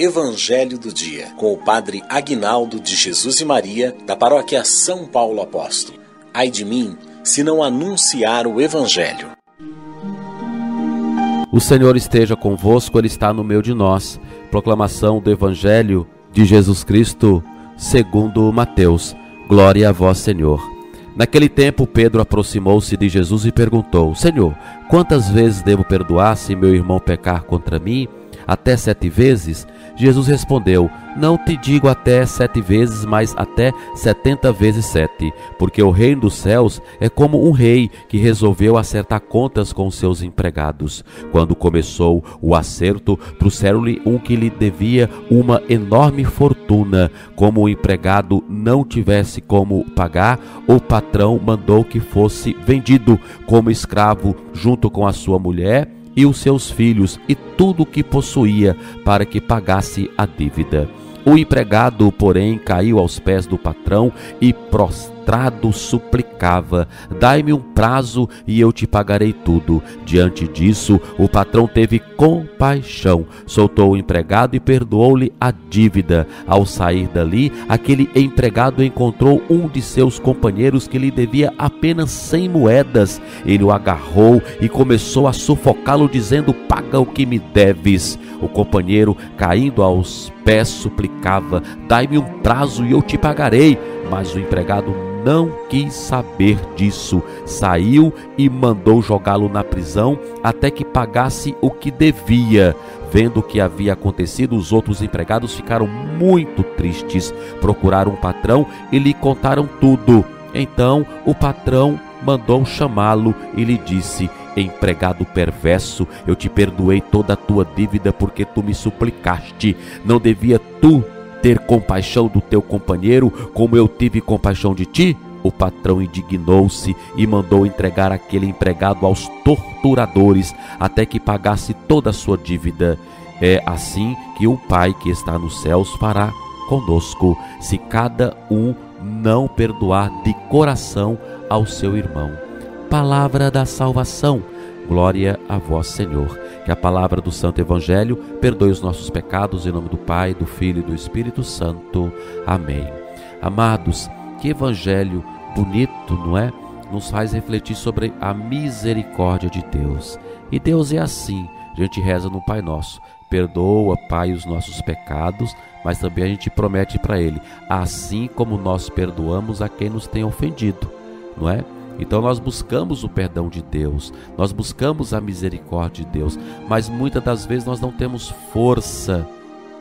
Evangelho do Dia, com o Padre Aguinaldo de Jesus e Maria, da Paróquia São Paulo Apóstolo. Ai de mim, se não anunciar o Evangelho. O Senhor esteja convosco, Ele está no meio de nós. Proclamação do Evangelho de Jesus Cristo, segundo Mateus. Glória a vós, Senhor. Naquele tempo, Pedro aproximou-se de Jesus e perguntou: Senhor, quantas vezes devo perdoar se meu irmão pecar contra mim? Até sete vezes? Jesus respondeu: Não te digo até sete vezes, mas até setenta vezes sete, porque o reino dos céus é como um rei que resolveu acertar contas com seus empregados. Quando começou o acerto, trouxeram-lhe um que lhe devia uma enorme fortuna. Como o empregado não tivesse como pagar, o patrão mandou que fosse vendido como escravo junto com a sua mulher e os seus filhos e tudo o que possuía para que pagasse a dívida. O empregado, porém, caiu aos pés do patrão e prostrado suplicava: Dai-me um prazo e eu te pagarei tudo. Diante disso, o patrão teve compaixão, soltou o empregado e perdoou-lhe a dívida. Ao sair dali, aquele empregado encontrou um de seus companheiros que lhe devia apenas cem moedas. Ele o agarrou e começou a sufocá-lo, dizendo: Paga o que me deves. O companheiro, caindo aos pés, suplicava: Dai-me um prazo e eu te pagarei. Mas o empregado não quis saber disso. Saiu e mandou jogá-lo na prisão até que pagasse o que devia. Vendo o que havia acontecido, os outros empregados ficaram muito tristes. Procuraram o patrão e lhe contaram tudo. Então o patrão mandou chamá-lo e lhe disse: Empregado perverso, eu te perdoei toda a tua dívida porque tu me suplicaste. Não devia tu ter compaixão do teu companheiro como eu tive compaixão de ti? O patrão indignou-se e mandou entregar aquele empregado aos torturadores até que pagasse toda a sua dívida. É assim que o Pai que está nos céus fará conosco, se cada um não perdoar de coração ao seu irmão. Palavra da salvação. Glória a vós, Senhor. Que a palavra do Santo Evangelho perdoe os nossos pecados em nome do Pai, do Filho e do Espírito Santo. Amém. Amados, que evangelho bonito, não é? Nos faz refletir sobre a misericórdia de Deus. E Deus é assim. A gente reza no Pai Nosso. Perdoa, Pai, os nossos pecados, mas também a gente promete para Ele, assim como nós perdoamos a quem nos tem ofendido, não é? Então nós buscamos o perdão de Deus, nós buscamos a misericórdia de Deus, mas muitas das vezes nós não temos força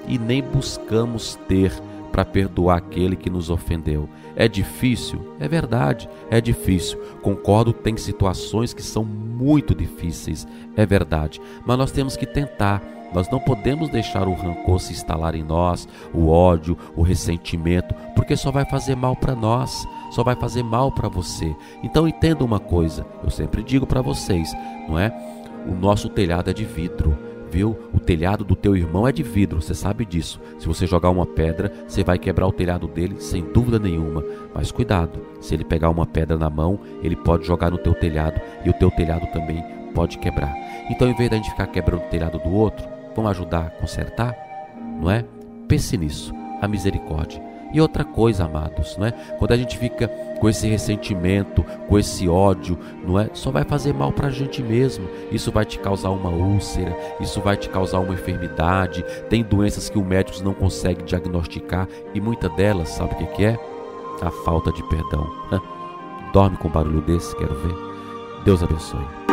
e nem buscamos ter para perdoar aquele que nos ofendeu. É difícil? É verdade, é difícil. Concordo tem situações que são muito difíceis, é verdade, mas nós temos que tentar. Nós não podemos deixar o rancor se instalar em nós, o ódio, o ressentimento, porque só vai fazer mal para nós, só vai fazer mal para você. Então entenda uma coisa, eu sempre digo para vocês, não é? O nosso telhado é de vidro viu? O telhado do teu irmão é de vidro, você sabe disso. Se você jogar uma pedra, você vai quebrar o telhado dele sem dúvida nenhuma. Mas cuidado, se ele pegar uma pedra na mão, ele pode jogar no teu telhado e o teu telhado também pode quebrar. Então, em vez da gente ficar quebrando o telhado do outro, vamos ajudar a consertar, não é? Pense nisso, a misericórdia. E outra coisa, amados, não é? Quando a gente fica com esse ressentimento, com esse ódio, não é? Só vai fazer mal para a gente mesmo. Isso vai te causar uma úlcera, isso vai te causar uma enfermidade. Tem doenças que o médico não consegue diagnosticar e muitas delas, sabe o que, que é? A falta de perdão. Dorme com um barulho desse, quero ver. Deus abençoe.